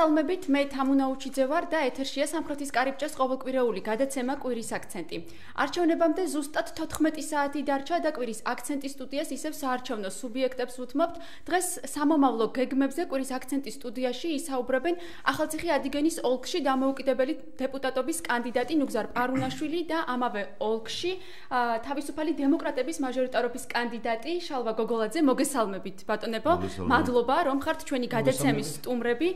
მოგესალმებით, მე თამუნაუჩიძე ვარ და ეთერშია სამხრეთის კარიბჭეს ყოველკვირეული გადაცემა კვირის აქცენტი. არჩევნებამდე ზუსტად 14 საათი დარჩა და კვირის აქცენტის სტუდიას ისევ საარჩევნო სუბიექტებს უთმობთ. დღეს სამომავლო გეგმებზე კვირის აქცენტის სტუდიაში ისაუბრებენ ახალციხე ადიგენის ოლქში დამოუკიდებელი დეპუტატობის კანდიდატი ნუგზარ პარუნაშვილი და ამავე ოლქში თავისუფალი დემოკრატების მაჟორიტარობის კანდიდატი შალვა გოგოლაძე. მოგესალმებით, ბატონებო. მადლობა, რომ ხართ ჩვენი გადაცემის სტუმრები.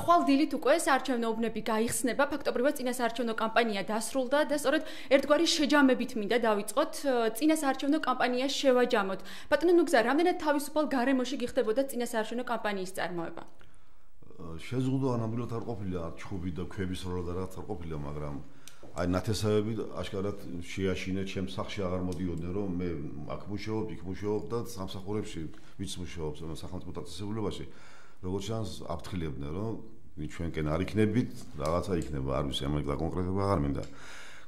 ხვალ დილით უკვე საარჩევნო უბნები გაიხსნება, ფაქტობრივად წინა საარჩევნო კამპანია დასრულდა და სწორედ ერთგვარი შეჯამებით მინდა დავიწყოთ წინა საარჩევნო კამპანიას შევაჯამოთ. ბატონო ნუგზა, რამდენად თავისუფალ გარემოში გიხდებოდა წინა საარჩევნო კამპანიის წარმოება? შეზღუდვა ნამდვილად არ ყოფილა ჩხუბი და ქვების როლა და რაღაც არ ყოფილა, მაგრამ აი ნათესავები აშკარად შეაშინე ჩემ სახში აღარ მოდიოდნენ რომ მე აქ მუშაობ, იქ მუშაობ და სამსახურებში ვიც მუშაობ სახელმწიფო დაწესებულებაში. როგორც ჩანს აფრთხილებდნენ რომ ვინ ჩვენკენ არ იქნებით რაღაცა იქნება არ ვიცი ამაზე კონკრეტულად აღარ მინდა.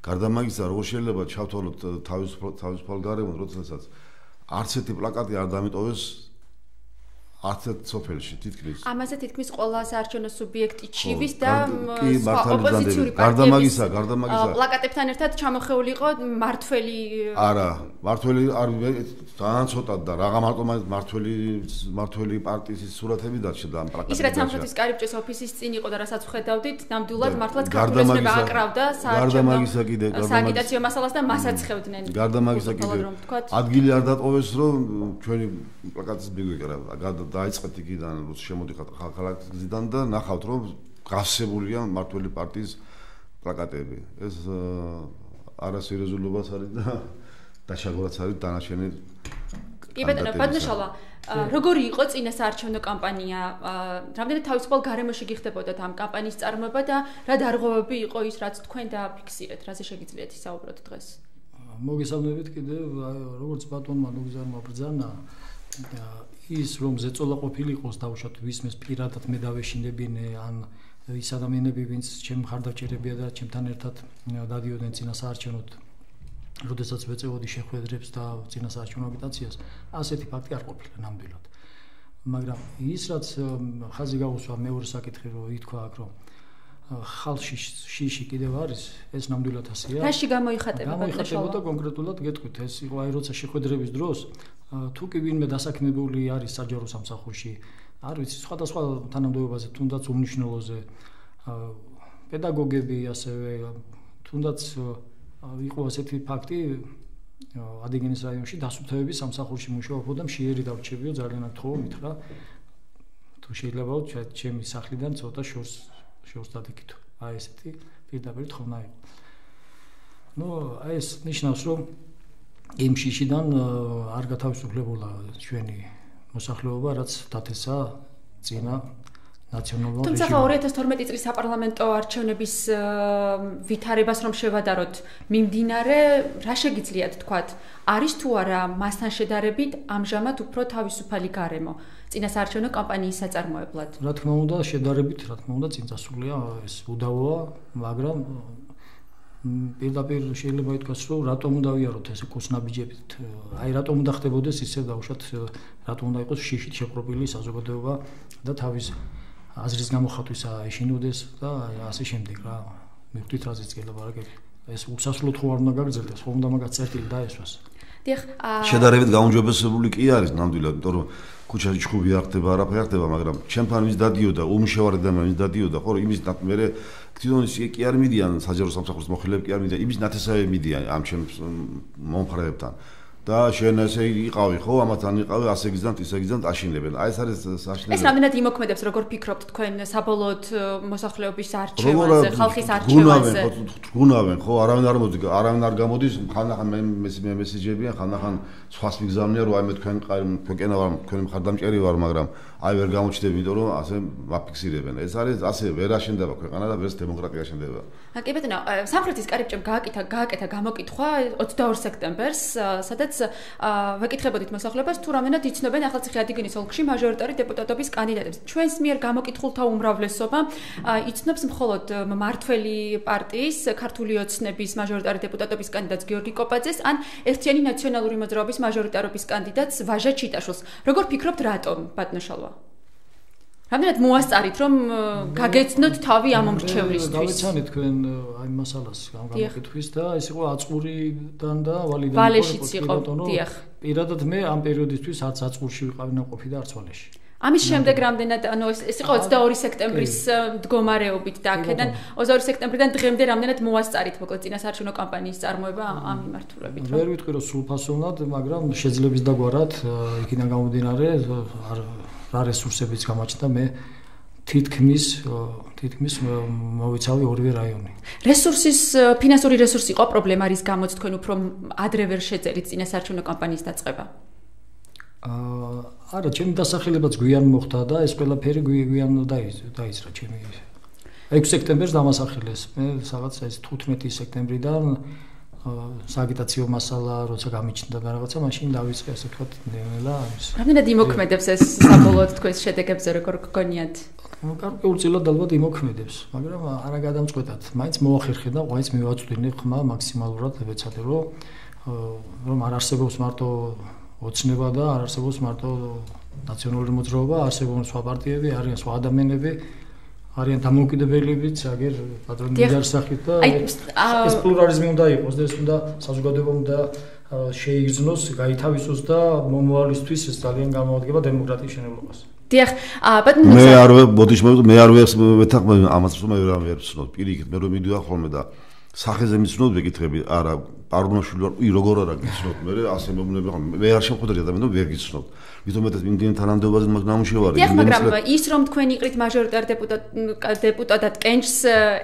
გარდა მაგისა როგორ შეიძლება ჩავთვალოთ თავის თავისუფალ გარემოს როდესაც არც ერთი პლაკატი არ დამიტოვეს ათეთ სოფელში თითქმის. ამაზე თითქმის ყველა საარჩევნო სუბიექტი ჩივის და ოპოზიციური პარტიების გარდა მაგისა გარდა მაგისა. პლაკატებთან ერთად ჩამოხეული იყო მართველი არა მართველი არ ძალიან ცოტა და რაღა მარტო მართველი მართველი პარტიის სურათები დაჩნდა ამ პლაკატებში ის რაც სამხრეთის კარიბჭეს ოფისის წინ იყო და რასაც ხედავდით ნამდვილად მართლაც გაგრძელება აკრავდა საარჩევნო გარდა მაგისა კიდე სააგიტაციო მასალას და მასაც ხედავდნენ გარდა მაგისა კიდე. ადგილი არ დატოვეს რომ ჩვენი პლაკატის ბიგვი კრავდა დაიწყეთ იქიდან როცა შემოდიხართ ხალხალაგზიდან და ნახავთ რომ გასებულია მართველი პარტიის პლაკატები. ეს არასერიოზულობას არის და დაშაგვრაც არის დანაშენი კი ბატონო ბატონშალა როგორი იყო წინა საარჩევნო კამპანია? რამდენად თავისუფალ გარემოში გიხდებოდათ ამ კამპანიის წარმოება და რა დარღვევები იყო ის რაც თქვენ დააფიქსირეთ? რაზე შეგიძლიათ ისაუბროთ დღეს? მოგესალმებით კიდევ როგორც ბატონმა ნუგზარმა ბრძანა ის რომ ზეწოლა ყოფილი იყოს დაუშვათ ვისმეს პირადად მე დავეშინებინე ან ის ადამიანები ვინც ჩემ ხარდაჭერებია და ჩემთან ერთად დადიოდნენ წინა საარჩევნოდ როდესაც ვეწეოდი შეხვედრებს და წინა საარჩევნო აგიტაციას ასეთი ფაქტი არ ყოფილა ნამდვილად. მაგრამ ის რაც ხაზი გაუსვა მეორე საკითხი რომ ითქვა აქ რომ ხალში შიში კიდევ არის ეს ნამდვილად ასეა. რაში გამოიხატება გამოიხატება და კონკრეტულად გეტყვით ეს იყო აი როცა შეხვედრების დროს თუ კი ვინმე დასაქმებული არის საჯარო სამსახურში არ ვიცი სხვადასხვა თანამდებობაზე თუნდაც უმნიშვნელოზე პედაგოგები ასევე თუნდაც იყო ასეთი ფაქტი ადეგენის რაიონში დასუფთავების სამსახურში მუშაობ და მშიერი დავრჩებიო ძალიან ათხოვო მითხრა. თუ შეიძლება ჩემი სახლიდან ცოტა შორს შორს დადიკითო. აი ესეთი პირდაპირ თხოვნა იყო. ნუ აი ეს ნიშნავს რომ იმ შიშიდან არ გათავისუფლებულა ჩვენი მოსახლეობა, რაც დათესა ძინა ნაციონალურ თუმცა 2012 წლის საპარლამენტო არჩევნების ვითარებას რომ შევადაროთ, მიმდინარე რა შეგიძლიათ თქვათ, არის თუ არა მასთან შედარებით ამჟამად უფრო თავისუფალი გარემო? წინასაარჩევნო კამპანიის საწარმოებლად. რა თქმა უნდა, შედარებით, რა თქმა უნდა, წინ წასულია ეს უდავოა, მაგრამ პირდაპირ შეიძლება ითქვას, რომ რატომ უნდა ვიაროთ ეს კოსნაბიჯებით? აი რატომ უნდა ხდებოდეს ისე დაუშვათ, რატომ უნდა იყოს შიშით შეყრობილი საზოგადოება და თავის აზრის გამოხატვის აეშინოდეს და ასე შემდეგ რა. მივხვდით რა ზეწელა ბარაკები. ეს უსასრულოდ ხო არ უნდა გაგრძელდეს, ხო უნდა მაგას წერტილი დაესვას. დიახ, შედარებით გაუნჯობესებული კი არის ნამდვილად, იმიტომ რომ ქუჩაში ჩხუბი არ ხდება, არაფერი არ ხდება, მაგრამ ჩემთან ვის დადიოდა, უმშევარი და მე ვის დადიოდა, ხო, იმის მე თვითონ ის კი არ მიდიან საჯარო სამსახურის მოხელეები კი არ მიდიან, იმის ნათესავები მიდიან ამ ჩემს მომხრეებთან. და შენ ესე იყავი ხო? ამათთან იყავი ასე გიზდანთ ისე გიზდანთ აშინებენ აი ეს არის საშინელი ეს რამდენად იმოქმედებს როგორ ფიქრობთ თქვენ საბოლოოდ მოსახლეობის არჩევანზე ხალხის არჩევანზე? გუნავენ ხო არავინ არ მოდი არავინ არ გამოდის. ხანდახან მე მე მესიჯებიან ხანდახან სხვას მიგზავნია რომ აი მე თქვენ თქვენ ვარ თქვენი მხარდამჭერი ვარ მაგრამ აი ვერ გამოჩდები იმიტომ რომ ასე ვაფიქსირებენ ეს არის ასე ვერ აშენდება ქვეყანა და ვერც დემოკრატია შენდება აკი ბეთნა სამხრეთის კარიბჭემ გააკეთა გააკეთა გამოკითხვა 22 სექტემბერს სადაც ვეკითხებოდით მოსახლეობას თუ რამდენად იცნობენ ახალციხე ადიგენის ოლქში მაჟორიტარი დეპუტატობის კანდიდატებს. ჩვენს მიერ გამოკითხულთა უმრავლესობა იცნობს მხოლოდ მართველი პარტიის ქართული ოცნების მაჟორიტარი დეპუტატობის კანდიდატს გიორგი კოპაძეს ან ერთიანი ნაციონალური მოძრაობის მაჟორიტარობის კანდიდატს ვაჟა ჩიტაშვილს. როგორ ფიქრობთ რატომ ბატონშალვა? რამდენად მოასწარით რომ გაგეცნოთ თავი ამ მომრჩევლისთვის? გავეცანი თქვენ აი მასალას ამ გამოკითხვის და ეს იყო აწყურიდან და ვალიდან ვალეშიც იყო, დიახ. პირადად მე ამ პერიოდისთვის არც აწყურში ვიყავი და ყოფი და არც ვალეში. ამის შემდეგ რამდენად ანუ ეს იყო 22 სექტემბრის მდგომარეობით და აქედან 22 სექტემბრიდან დღემდე რამდენად მოასწარით მოკლედ წინასაარჩევნო კამპანიის წარმოება ამ მიმართულებით რომ ვერ ვიტყვი რომ სულფასოვნად მაგრამ შეძლებს დაგვარად იქიდან გამომდინარე რა რესურსებიც გამაჩნდა მე თითქმის თითქმის მოვიცავი ორივე რაიონი. რესურსის ფინანსური რესურსი იყო პრობლემა რის გამოც თქვენ უფრო ადრე ვერ შეძერით წინასაარჩევნო კამპანიის დაწყება? აა არა, ჩემი დასახელებაც გვიან მოხდა და ეს ყველაფერი გვიან დაიძრა ჩემი 6 სექტემბერს დამასახელეს. მე სადღაც ეს 15 სექტემბრიდან სააგიტაციო მასალა როცა გამიჩნდა და რაღაცა მაშინ დავიწყე ასე ვთქვათ ნელა ამის. რამდენად იმოქმედებს ეს საბოლოოდ თქვენს შედეგებზე როგორ გქონიათ? ну გარკვეულწილად ალბათ იმოქმედებს, მაგრამ არა გადამწყვეტად. მაინც მოახერხე და მაინც მივაწვდინე ხმა მაქსიმალურად ვეცადე რომ რომ არ არსებობს მარტო ოცნება და არ არსებობს მარტო ნაციონალური მოძრაობა, არსებობს სხვა პარტიები, არიან სხვა ადამიანები, არიან დამოუკიდებელებიც, აგერ პატრონი მიდარსახით და ეს პლურალიზმი უნდა იყოს და ეს უნდა საზოგადოება უნდა შეიგრძნოს, გაითავისოს და მომავალისთვის ეს ძალიან გამოადგება დემოკრატიის შენებლობას. დიახ, ბატონო მე არ მოდიშ მე არ ვეთახმე ამას რომ მე ვერ ვცნობ პირიქით მე რომ მიდიახ ხოლმე და სახეზე მიცნობ ვეკითხები არა პარლამენტში ვარ როგორ არა გიცნობ მე ასე მომნები ხომ მე არ შემხვდები ადამიანი რომ ვერ გიცნობ მეტად იმდენ თანამდებობაზე მაგ ნამუშევარი. დიახ მაგრამ ის რომ თქვენ იყრით მაჟორიტარ დეპუტატ დეპუტატად კენჭს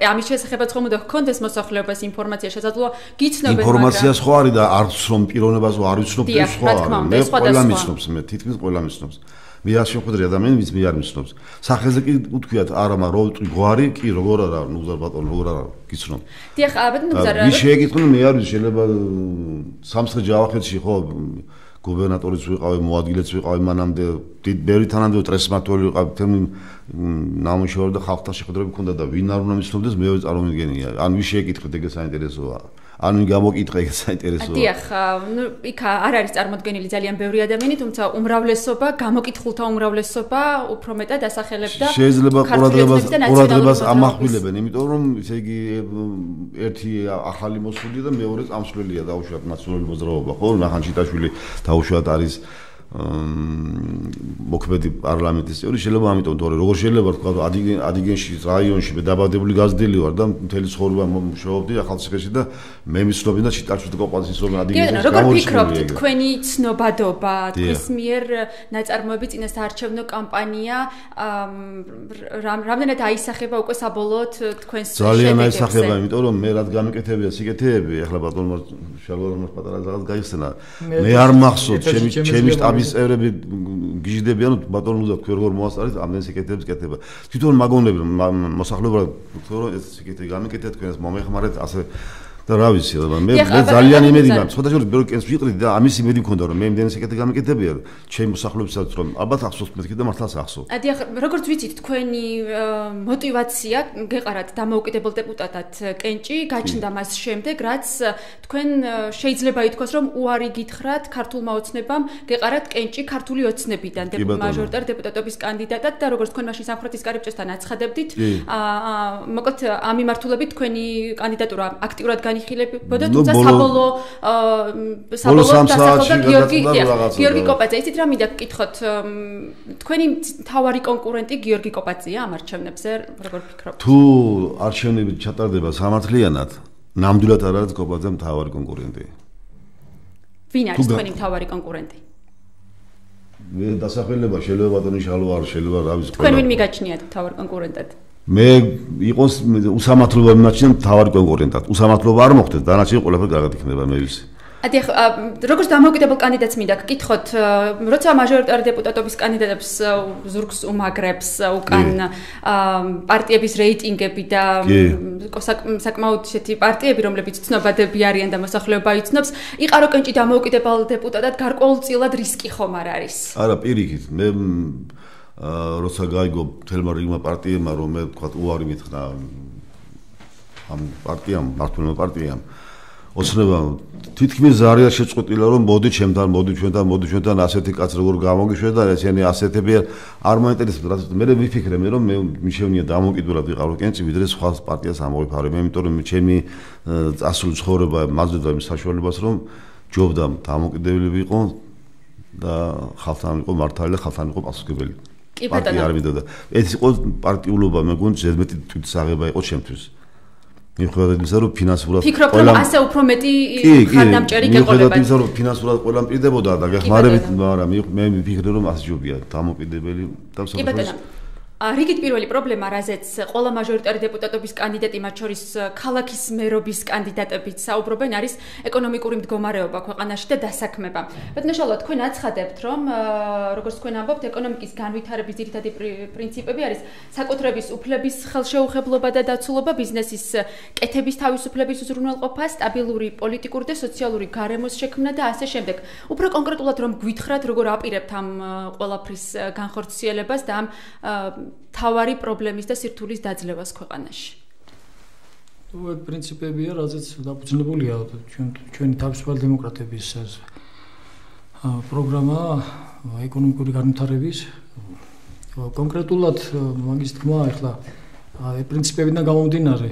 ამის შესახებაც ხომ უნდა გქონდეს მოსახლეობას ინფორმაცია შესაძლოა? გიცნობენ მაგრამ ინფორმაცია სხვა არის და არც რომ პიროვნებას არ ვიცნობ ის სხვა მე ყველა მიცნობს მე თითქმის ყველა მიცნობს მე არ შეხვედრი ადამიანი ვინც მე არ მიცნობს სახეზე კი უთქვიათ არა მაგრამ რო ვიტყვი გვარი კი როგორ არა ნუ ზარ ბატონო როგორ არა გიცნობ. დიახ ბატონო ზარა ის შეეკითხონ მე არ ვიცი შეიძლება სამცხე ჯავახეთში ხო გუბერნატორიც ვიყავი მოადგილეც ვიყავი მანამდე დიდ ბევრი თანამდე ტრესმატველი ვიყავი თემი ნამუშევარი და ხალხთან შეხვედრები მქონდა და ვინ არ უნდა მიცნობდეს მე ვერ წარმოგიდგენია ან ვის შეეკითხეთ ეგ საინტერესოა ანუ გამოკითხე ეს საინტერესოა. დიახ, ნუ იქ არ არის წარმოქმნილი ძალიან ბევრი ადამიანი, თუმცა უმრავლესობა, გამოკითხულთა უმრავლესობა უფრო მეტად ასახელებდა შეიძლება ყურადღებას ყურადღებას ამახვილებენ, იმიტომ რომ ესე იგი ერთი ახალი მოსული და მეორე წამსვლელია დაუშვათ ნაციონალური მოძრაობა, ხო? ნახან ჩიტაშვილი დაუშვათ არის მოქმედი პარლამენტის წევრი შეიძლება ამიტომ თორე როგორ შეიძლება თქვა ადიგენ ადიგენში რაიონში მე დაბადებული გაზრდილი ვარ და მთელი ცხოვრება მუშაობდი ახალციხეში და მე მიცნობი და ჩიტაჩუთ კოპაზის რომ ადიგენში როგორ ფიქრობთ თქვენი ცნობადობა? თქვის მიერ ნაწარმოები წინას არჩევნო კამპანია რამდენად აისახება უკვე საბოლოოდ თქვენს ძალიან აისახება იმიტომ რომ მე რად გამიკეთებია სიკეთეები ახლა ბატონმა შალვარმა პატარა რაღაც გაიხსენა. მე არ მახსოვს ჩემი ჩემი შტაბი ამის წევრები გიждდებიან ბატონო უნდა თქვენ როგორ მოასწარეთ ამდენ სიკეთეებს კეთება. თვითონ მაგონები მოსახლეობა თქო რომ ეს სიკეთე გამიკეთეთ თქვენს მომეხმარეთ ასე და რა ვიცი რა მე მე ძალიან იმედი მაქვს. სხვათა შორის ბევრი კენს ვიყრიდი და ამის იმედი მქონდა რომ მე იმდენს ეკეთე გამეკეთებია ჩემ მოსახლეობსაც რომ ალბათ ახსოვს მეთქი და მართლაც ახსოვ. დიახ როგორც ვიცით თქვენი мотивация გეყარათ დამოუკიდებელ დეპუტატად კენჭი გაჩნდა მას შემდეგ რაც თქვენ შეიძლება ითქვას რომ უარი გითხრათ ქართულმა ოცნებამ გეყარათ კენჭი ქართული ოცნებიდან მაჟორიტარ დეპუტატობის კანდიდატად და როგორც თქვენ მაშინ სამხრეთის კარიბჭესთან აცხადებდით აა მოკლედ ამ მიმართულებით თქვენი კანდიდატურა აქტიურად გან განიხილებოდა თუმცა საბოლო საბოლოო დასახელდა გიორგი გიორგი კოპაძე იცით რა მინდა გკითხოთ თქვენი თავარი კონკურენტი გიორგი კოპაძეა ამ არჩევნებზე როგორ ფიქრობთ? თუ არჩევნები ჩატარდება სამართლიანად ნამდვილად არ არის კოპაძე თავარი კონკურენტი. ვინ არის თქვენი თავარი კონკურენტი? დასახელება შეიძლება ბატონი შალო არ შეიძლება რა ვიცი თქვენ ვინ მიგაჩნიათ თავარ კონკურენტად მე იყოს უსამართლობა მიმაჩნია თავარი კონკურენტად. უსამართლობა არ მოხდეს, დანარჩენი ყველაფერი კარგად იქნება მე ვიცი. ათი როგორც დამოუკიდებელ კანდიდატს მინდა გკითხოთ, როცა მაჟორიტარი დეპუტატობის კანდიდატებს ზურგს უმაგრებს უკან პარტიების რეიტინგები და საკმაოდ ისეთი პარტიები, რომლებიც ცნობადები არიან და მოსახლეობა იცნობს, იყარო კენჭი დამოუკიდებელ დეპუტატად გარკვეულწილად რისკი ხომ არ არის? არა, პირიქით, მე როცა გაიგო თელმა რიგმა პარტიებმა რომ მე თქვა უარი მითხრა ამ პარტიამ, მართლმა პარტიამ ოცნება თითქმის ზარია შეწყვეტილა რომ მოდი ჩემთან, მოდი ჩვენთან, მოდი ჩვენთან ასეთი კაც როგორ გამოგიშვენ და ესენი ასეთები არ მოინტერესებდა. მე ვიფიქრე მე რომ მე მიშევნია დამოკიდებლად ვიყავ კენცი ვიდრე სხვა პარტიას ამოვიფარებ. იმიტომ რომ ჩემი წასული ცხოვრება მაძლევდა იმ საშუალებას რომ ჯობდა დამოკიდებელი ვიყო და ხალხთან იყო მართალი და ხალხთან იყო პასუხისმგებელი. კი პარტია არ მიდოდა. ეს იყო პარტიულობა, მე გონი ზედმეტი თვითსაღება იყო ჩემთვის. მიუხედავად იმისა, რომ ფინანსურად ფიქრობ, რომ ასე უფრო მეტი ხარდამჭერი გეყოლებათ. მიუხედავად იმისა, რომ ფინანსურად ყველამ პირდებოდა და გეხმარებით, მაგრამ მე ვიფიქრე, რომ ასე ჯობია დამოკიდებელი და საფრთხე. რიგით პირველი პრობლემა, რაზეც ყველა მაჟორიტარი დეპუტატობის კანდიდატი, მათ შორის ქალაქის მერობის კანდიდატებიც საუბრობენ, არის ეკონომიკური მდგომარეობა ქვეყანაში და დასაქმება. ბედნაშალო, თქვენ აცხადებთ, რომ როგორც თქვენ ამბობთ, ეკონომიკის განვითარების ძირითადი პრინციპები არის საკუთრების უფლების ხელშეუხებლობა და დაცულობა, ბიზნესის კეთების თავისუფლების უზრუნველყოფა, სტაბილური პოლიტიკური და სოციალური გარემოს შექმნა და ასე შემდეგ. უფრო კონკრეტულად რომ გვითხრათ, როგორ აპირებთ ამ ყველაფრის განხორციელებას და ამ თავარი პრობლემის და სირთულის დაძლევას ქვეყანაში. ნუ ეს პრინციპებია, რაზეც დაფუძნებულია ჩვენ ჩვენი თავისუფალი დემოკრატების პროგრამა ეკონომიკური განვითარების კონკრეტულად მაგის თქმა ახლა ეს პრინციპებიდან გამომდინარე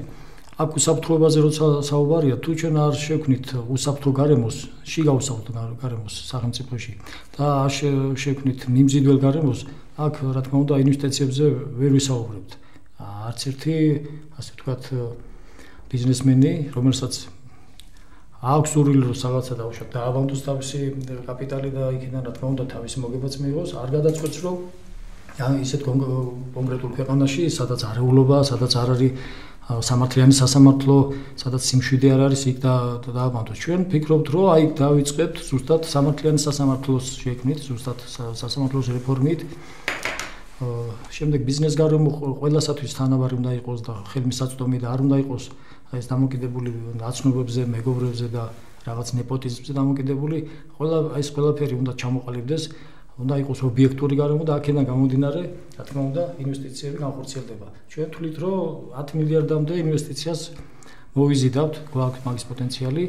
აქ უსაფრთხოებაზე როცა საუბარია თუ ჩვენ არ შექმნით უსაფრთხო გარემოს შიგა უსაფრთხო გარემოს სახელმწიფოში და არ შექმნით მიმზიდველ გარემოს აქ რა თქმა უნდა ინვესტიციებზე ვერ ვისაუბრებთ. არც ერთი ასე ვთქვათ ბიზნესმენი, რომელსაც აქვს სურვილი რომ რაღაცა დაუშვათ და ავანტოს თავისი კაპიტალი და იქიდან რა თქმა უნდა თავისი მოგებაც მიიღოს, არ გადაწყვეტს რომ ისეთ კონკრეტულ ქვეყანაში, სადაც არეულობა, სადაც არ არის სამართლიანი სასამართლო, სადაც სიმშვიდე არ არის იქ და დააბანოთ. ჩვენ ფიქრობთ, რომ აი დავიწყებთ ზუსტად სამართლიანი სასამართლოს შექმნით, ზუსტად სასამართლოს რეფორმით. შემდეგ ბიზნეს გარემო ყველასათვის თანაბარი უნდა იყოს და ხელმისაწვდომი და არ უნდა იყოს ეს დამოკიდებული აცნობებზე, მეგობრებზე და რაღაც ნეპოტიზმზე დამოკიდებული. ყველა ეს ყველაფერი უნდა ჩამოყალიბდეს. უნდა იყოს ობიექტური გარემო და აქედან გამომდინარე, რა თქმა უნდა, ინვესტიციები განხორციელდება. ჩვენ თვლით, რომ 10 მილიარდამდე ინვესტიციას მოვიზიდავთ, გვაქვს მაგის პოტენციალი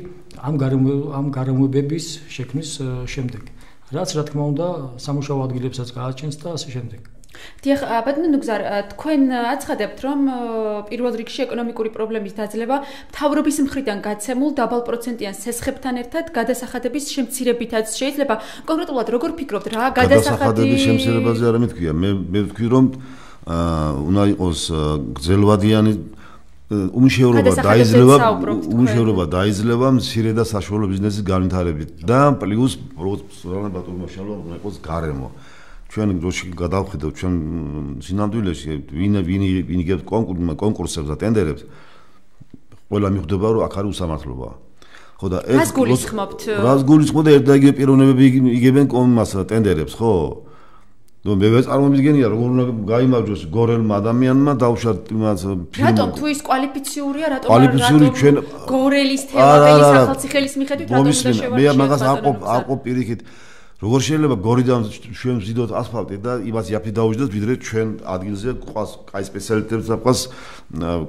ამ გარემო ამ გარემოებების შექმნის შემდეგ. რაც რა თქმა უნდა, სამუშაო ადგილებსაც გააჩენს და ასე შემდეგ. დიახ, ბატონო ნუგზარ, თქვენ აცხადებთ, რომ პირველ რიგში ეკონომიკური პრობლემის დაძლევა თავრობის მხრიდან გაცემულ დაბალ პროცენტიან სესხებთან ერთად გადასახადების შემცირებითაც შეიძლება. კონკრეტულად როგორ ფიქრობთ რა გადასახადების შემცირებაზე არ მეთქვია. მე მე ვთქვი, რომ აა უნდა იყოს გრძელვადიანი უმშევრობა დაიძლევა უმშევრობა დაიძლევა მცირე და საშუალო ბიზნესის განვითარებით და პლუს რა ბატონო შალო უნდა იყოს გარემო. აა ჩვენ როში გადავხედავ ჩვენ სინამდვილეში ვინ ვინ ვინ იგებს კონკურსებს და ტენდერებს ყველა მიხვდება რომ აქ არის უსამართლობა. ხო და ეს რას გულისხმობთ რას გულისხმობთ ერთ და იგივე პიროვნებები იგებენ კომას ტენდერებს ხო? ნუ მე ვერ წარმომიდგენია როგორ უნდა გამოიმარჯოს გორელმა ადამიანმა დაუშვათ იმას რატომ? თუ ის კვალიფიციურია რატომ კვალიფიციური ჩვენ გორელის თეორიის სახელმწიფოს მიხედვით რატომ უნდა შევარჩიოთ მე მაგას აყო აყო პირიქით როგორ შეიძლება გორიდან ჩვენ ვზიდოთ ასფალტი და იმას იაფი დაუჯდოთ ვიდრე ჩვენ ადგილზე ყავს კაი სპეციალისტებს აყვას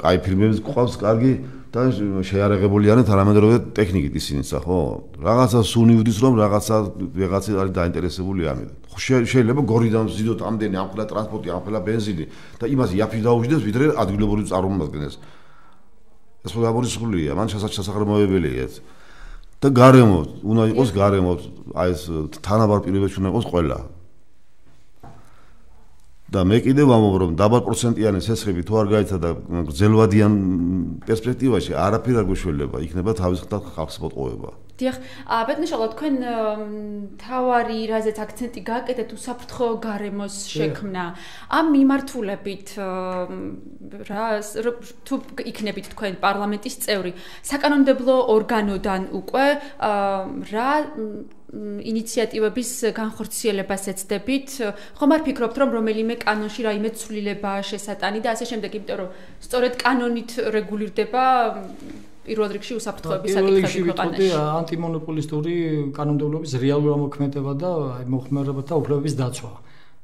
კაი ფილმებს ყავს კარგი და შეარაღებული არიან თანამედროვე ტექნიკით ისინიც ხო? რაღაცა სუნი ვდის რომ რაღაცა ვეღაცი არის დაინტერესებული ამით. შეიძლება გორიდან ვზიდოთ ამდენი ამხელა ტრანსპორტი ამხელა бенზინი და იმას იაფი დაუჯდეთ ვიდრე ადგილობრივ წარმომადგენელს. ეს ხო გამორიცხულია მან შესაძლოა შესაძლამოებელია ეს. და გარემო უნდა იყოს გარემო აი ეს თანაბარ პირობებში უნდა იყოს ყველა და მე კიდევ ვამბობ რომ დაბალ პროცენტიანი სესხები თუ არ გაიცადა გრძელვადიან პერსპექტივაში არაფერ არ გეშველება იქნება თავის ხალხს მოტყუება დიახ, ბედნაშალა თქვენ თავარი რაზეც აქცენტი გააკეთეთ უსაფრთხო გარემოს შექმნა. ამ მიმართულებით რა თუ იქნებით თქვენ პარლამენტის წევრი, საკანონმდებლო ორგანოდან უკვე რა ინიციატივების განხორციელებას ეცდებით? ხომ არ ფიქრობთ, რომ რომელიმე კანონში რაიმე ცვლილებაა შესატანი და ასე შემდეგ, იმიტომ რომ სწორედ კანონით რეგულირდება პირველ რიგში უსაფრთხოების საკითხები ქვეყანაში. ანტიმონოპოლისტური კანონმდებლობის რეალური ამოქმედება და აი მოხმარებათა უფლებების დაცვა.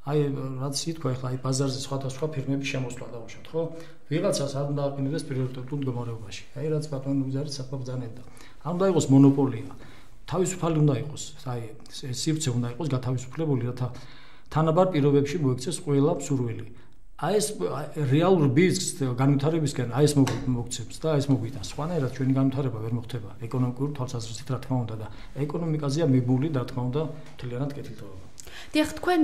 აი რაც ითქვა ახლა აი ბაზარზე სხვადასხვა ფირმების შემოსვლა დაუშვათ, ხო? ვიღაცას არ უნდა აყენებდეს პრიორიტეტულ მდგომარეობაში. აი რაც ბატონო უზარი საფაბძანებდა. არ უნდა იყოს მონოპოლია. თავისუფალი უნდა იყოს, აი სივრცე უნდა იყოს გათავისუფლებული, რათა თანაბარ პირობებში მოექცეს ყველა მსურველი. აი ეს რეალურ ბიზნეს განვითარებისკენ აი ეს მოგცემს და ეს მოგვიტანს. სხვანაირად ჩვენი განვითარება ვერ მოხდება ეკონომიკური თვალსაზრისით, რა თქმა უნდა და ეკონომიკაზეა მიბული, რა თქმა უნდა, მთლიანად კეთილდღეობა. დიახ, თქვენ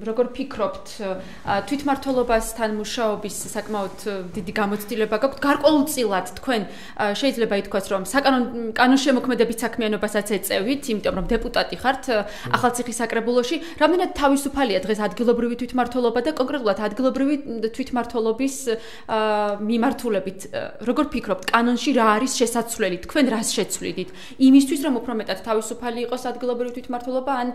როგორ ფიქრობთ თვითმართველობასთან მუშაობის საკმაოდ დიდი გამოცდილება გაქვთ? გარკვეულწილად თქვენ შეიძლება ითქვას, რომ საკანონ კანონშემოქმედებით საქმიანობასაც ეწევით, იმიტომ რომ დეპუტატი ხართ ახალციხის საკრებულოში. რამდენად თავისუფალია დღეს ადგილობრივი თვითმართველობა და კონკრეტულად ადგილობრივი თვითმართველობის მიმართულებით? როგორ ფიქრობთ, კანონში რა არის შესაძლებელი? თქვენ რას შეცვლიდით? იმისთვის რომ უფრო მეტად თავისუფალი იყოს ადგილობრივი თვითმართველობა ან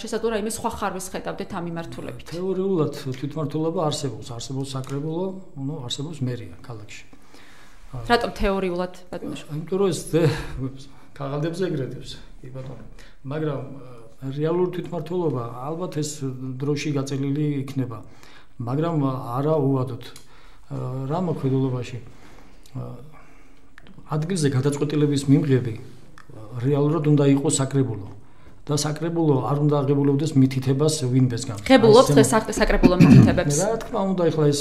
შესაძლოა იმის სხვა ხარვის ხედავდეთ ამ მიმართულებით. თეორიულად თვითმართველობა არსებობს, არსებობს საკრებულო, ნუ არსებობს მერია ქალაქში. რატომ თეორიულად ბატონო? იმიტომ რომ ეს ქაღალდებზე ეგრეთებს, კი ბატონო. მაგრამ რეალური თვითმართველობა ალბათ ეს დროში გაწელილი იქნება. მაგრამ არა უვადოთ რა მოქმედებაში ადგილზე გადაწყვეტილების მიმღები რეალურად უნდა იყოს საკრებულო. და საკრებულო არ უნდა აღებულობდეს მითითებას ვინბესგან. ღებულობთ ეს საკრებულო მითითებებს. რა თქმა უნდა, ეხლა ეს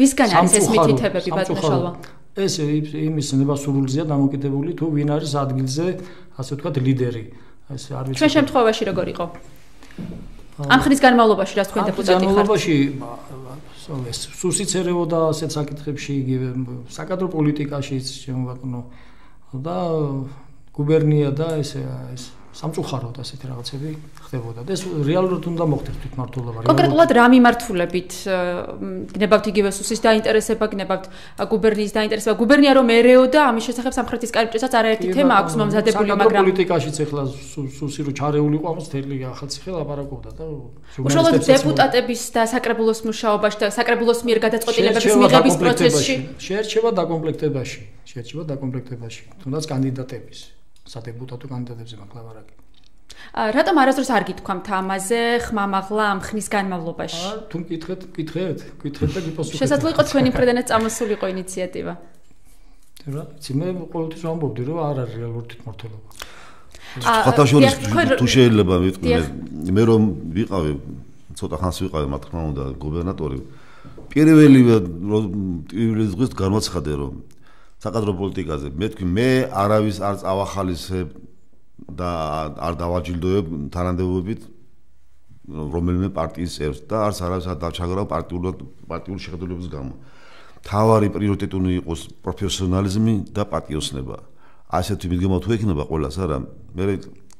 ვისგან არის ეს მითითებები ბატონშალვა? ეს იმის ნებასურულზეა დამოკიდებული თუ ვინ არის ადგილზე, ასე ვთქვათ, ლიდერი. ეს არ ვიცი. ჩვენ შემთხვევაში როგორ იყო? ამ ხნის განმავლობაში რა თქვენ დეპუტატი ხართ? განმავლობაში ეს სუსიცერეო და ასეთ საკითხებში იგივე საკადრო პოლიტიკაშიც ჩემო ბატონო და გუბერნია და ეს ეს სამწუხაროდ ასეთი რაღაცები ხდებოდა და ეს რეალურად უნდა მოხდეს თვითმართველობა. კონკრეტულად რა მიმართულებით გნებავთ იგივე სუსის დაინტერესება, გნებავთ გუბერნიის დაინტერესება. გუბერნია რომ ერეოდა ამის შესახებ სამხრეთის კარიბჭესაც არაერთი თემა აქვს მომზადებული, მაგრამ პოლიტიკაშიც ახლა სუსი რო ჩარეული ყავს თელი ახალციხე ლაპარაკობდა და უშუალოდ დეპუტატების და საკრებულოს მუშაობაში და საკრებულოს მიერ გადაწყვეტილებების მიღების პროცესში? შეერჩება დაკომპლექტებაში, შეერჩება დაკომპლექტებაში, თუნდაც კანდიდატების სადეპუტატო კანდიდატებზე მაკლავარაკი. ა რატომ არასდროს არ გითქვამთ ამაზე ხმამაღლა ამ ხნის განმავლობაში? ა თუ მკითხეთ, მკითხეთ, მკითხეთ და გიპასუხეთ. შესაძლოა იყოს თქვენი მხრიდანაც წამოსულიყო ინიციატივა. რა, იცი მე ყოველთვის ვამბობდი რომ არ არის რეალური თვითმართველობა. ფათაშორის თუ შეიძლება ვიტყვი მე რომ ვიყავი ცოტა ხანს ვიყავი მათ თქმა უნდა გუბერნატორი პირველი პირველი დღეს განვაცხადე რომ საკადრო პოლიტიკაზე მე თქვი მე არავის არ წავახალისებ და არ დავაჯილდოებ თანამდებობით რომელიმე პარტიის წევრს და არც არავის არ დავჩაგრავ პარტიულად პარტიული შეხედულების გამო. თავარი პრიორიტეტი უნდა იყოს პროფესიონალიზმი და პატიოსნება. ასეთი მიდგომა თუ ექნება ყოველას არა მე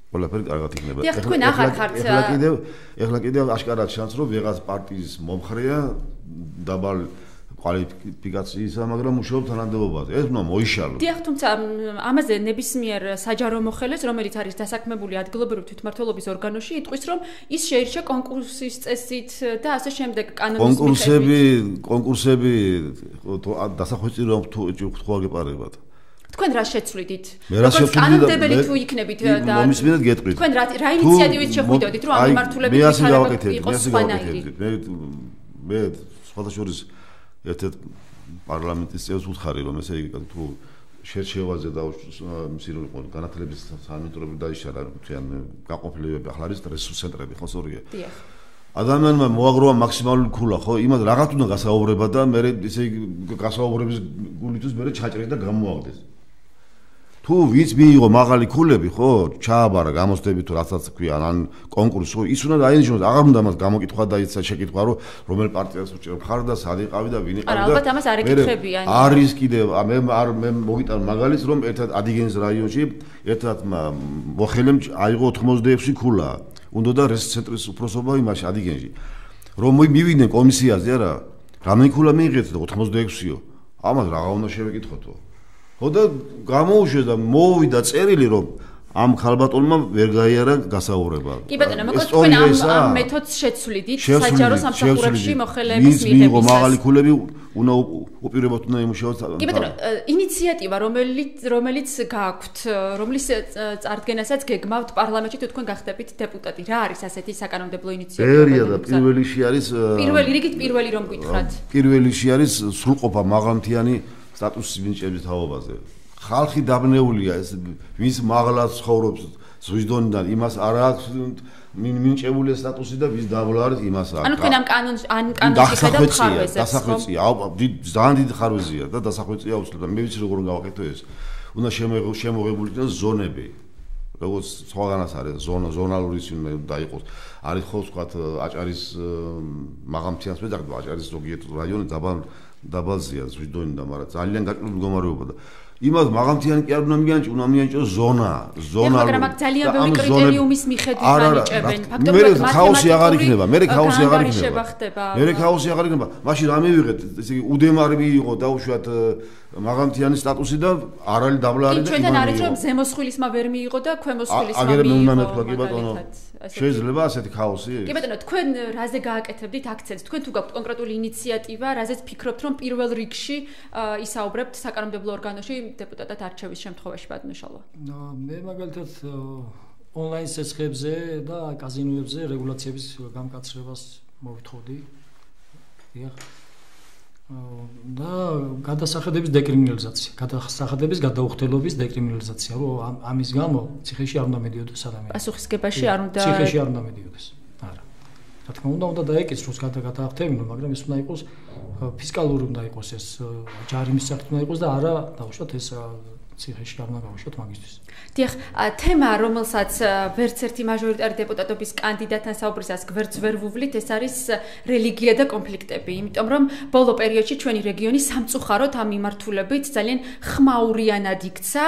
ყველაფერი კარგად იქნება. ეხლა თქვენ ახალ ხართ. ეხლა კიდევ ეხლა კიდევ აშკარად ჩანს რომ ვიღაც პარტიის მომხრეა დაბალ კვალიფიკაციისა, მაგრამ მუშაობ თანამდებობაზე. ეს უნდა მოიშალოს. დიახ, თუმცა ამაზე ნებისმიერ საჯარო მოხელეს, რომელიც არის დასაქმებული ადგილობრივი თვითმმართველობის ორგანოში, იტყვის, რომ ის შეირჩა კონკურსის წესით და ასე შემდეგ კანონის კონკურსები, კონკურსები დასახვეწირო თუ თქვა გეპარებათ. თქვენ რა შეცვლიდით? როგორც კანონდებელი თუ იქნებით და მომისმინეთ გეტყვით. თქვენ რა რა ინიციატივით შეხვიდოდით, რომ ამ მიმართულებით იყოს სხვანაირი? მე მე სხვადასხვა ერთ-ერთ პარლამენტის წევრს უთხარი რომ ესე იგი თუ შერჩევაზე და მსირული ყო განათლების სამინისტროები დაიშალა თქვენ გაყოფილებები ახლა არის რესურს ცენტრები ხო სწორია დიახ. ადამიანმა მოაგროვა მაქსიმალური ქულა ხო? იმად რაღაც უნდა გასაუბრება და მე ესე იგი გასაუბრების გულისთვის მე ჩაჭრე და გამოაგდეს თუ ვიც მიიღო მაღალი ქულები ხო ჩააბარა გამოსდები თუ რასაც ქვია ან კონკურსი ხო ის უნდა დაინიშნოს. აღარ უნდა მას გამოკითხვა და იცა შეკითხვა რომ რომელ პარტიას უჭერებ ხარ და სად იყავი და ვინ იყავი და ალბათ ამას არ ეკითხებიან. არის კიდევ მე არ მე მოგიტან მაგალითს რომ ერთად ადიგენის რაიონში ერთად მოხელემ აიღო 86 ქულა. უნდა და რეს ცენტრის უფროსობა იმაში ადიგენში. რომ მივიდნენ კომისიაზე არა? რამდენი ქულა მიიღეთ 86-იო ამას რაღა უნდა შევეკითხოთო ხო და გამოუშვეს და მოუვიდა წერილი რომ ამ ხალბატონმა ვერ გაიარა გასაუბრება. კი ბატონო, მოკლედ თქვენ ამ ამ მეთოდს შეცვლიდით საჯარო სამსახურებში მოხელეების მიღების. მიიღო მაღალი ქულები, უნდა უპირობოდ უნდა იმუშაოს. კი ბატონო, ინიციატივა რომელიც რომელიც გააქვთ, რომლის წარდგენასაც გეგმავთ პარლამენტში თუ თქვენ გახდებით დეპუტატი, რა არის ასეთი საკანონმდებლო ინიციატივა? ერია და პირველიში არის პირველი რიგით პირველი რომ გითხრათ. პირველიში არის სრულყოფა მაღალმთიანი სტატუსის მინიჭების თაობაზე. ხალხი დაბნეულია ეს ვის მაღლა ცხოვრობს ზღვის დონიდან იმას არ აქვს მინიჭებული სტატუსი და ვის დაბლა არის იმას აქვს. ანუ თქვენ ამ კანონს ან კანონში ხედავთ ხარვეზებს. დასახვეწია, ძალიან დიდი ხარვეზია და დასახვეწია უცებ მე ვიცი როგორ გავაკეთო ეს. უნდა შემოღებული იყოს ზონები. როგორც სხვაგანაც არის ზონა ზონალური სიმე დაიყოს. არის ხო სხვა აჭარის მაღამთიანს მე დაგდო აჭარის ზოგიერთ რაიონი დაბალ დაბალზია ზღვის დონიდან, მაგრამ ძალიან გაკლული მდგომარეობა და იმას მაღალმთიანი კი არ უნდა მიანჭო, უნდა მიანჭო ზონა, ზონა. მაგრამ აქ ძალიან ბევრი კრიტერიუმის მიხედვით ანიჭებენ. ფაქტობრივად მე ხაოსი აღარ იქნება, მე ხაოსი აღარ იქნება. მე ხაოსი აღარ იქნება. მაშინ რა მივიღეთ? ესე იგი უდემარი მიიღო დაუშვათ მაღალმთიანი სტატუსი და არალი დაბლარი და ჩვენ არის რომ ზემოსხვილისმა ვერ მიიღო და ქვემოსხვილისმა მიიღო. აგერ მე უნდა მეთქვა კი ბატონო. შეიძლება ასეთი ხაოსი? კი ბატონო, თქვენ რაზე გააკეთებდით აქცენტს? თქვენ თუ გაქვთ კონკრეტული ინიციატივა, რაზეც ფიქრობთ რომ პირველ რიგში ისაუბრებთ საკანონმდებლო ორგანოში დეპუტატად არჩევის შემთხვევაში ბატონო შალვა? მე მაგალითად ონლაინ სესხებზე და კაზინოებზე რეგულაციების გამკაცრებას მოვითხოვდი. დიახ. და გადასახადების დეკრიმინალიზაცია, გადასახადების გადაუხდელობის დეკრიმინალიზაცია, რომ ამის გამო ციხეში არ უნდა მედიოდეს ადამიანი. პასუხისგებაში არ უნდა ციხეში არ უნდა მედიოდეს. რა თქმა უნდა, უნდა დაეკისროს გადაგატახტებინო, მაგრამ ეს უნდა იყოს ფისკალური უნდა იყოს ეს ჯარიმის სახით უნდა იყოს და არა დაუშვათ ეს ციხეში არ უნდა გავუშვათ მაგისთვის. დიახ, თემა, რომელსაც ვერც ერთი მაჟორიტარი დეპუტატობის კანდიდატთან საუბრისას გვერდს ვერ ვუვლით, ეს არის რელიგია და კონფლიქტები, იმიტომ რომ ბოლო პერიოდში ჩვენი რეგიონი სამწუხაროდ ამ მიმართულებით ძალიან ხმაურიანად იქცა.